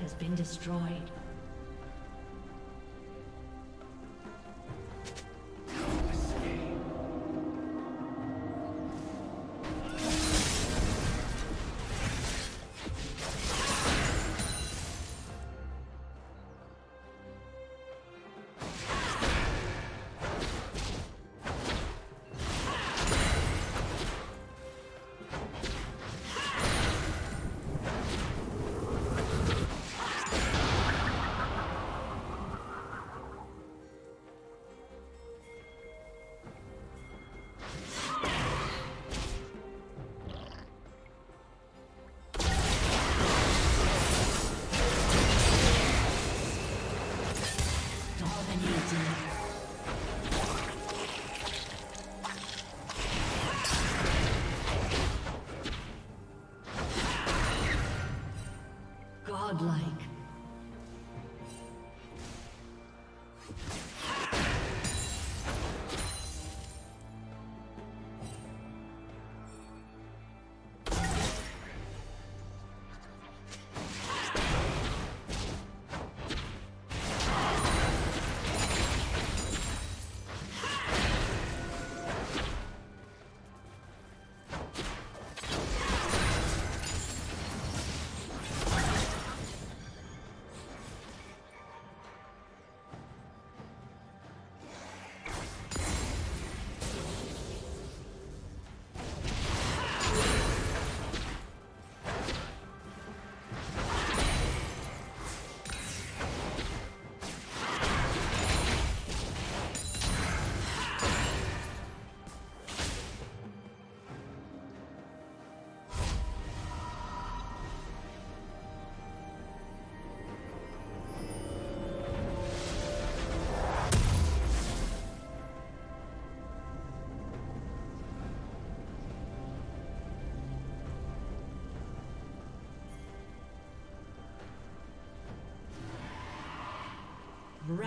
has been destroyed. Godlike.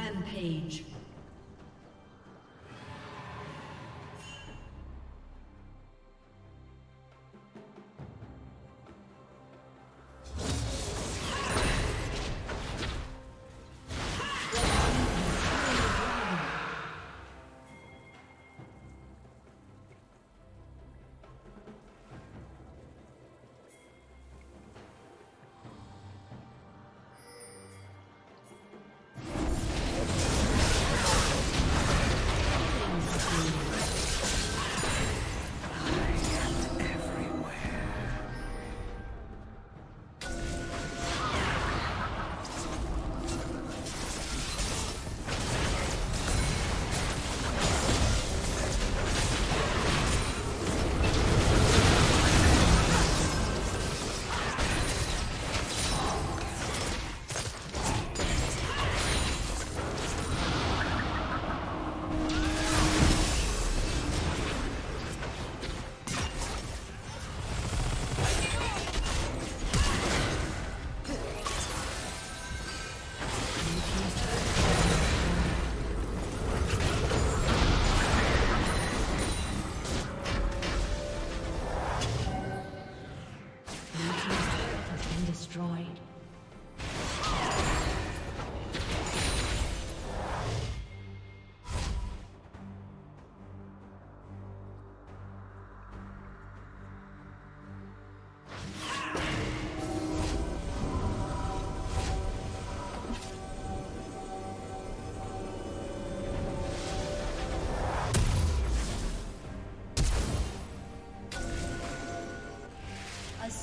Rampage.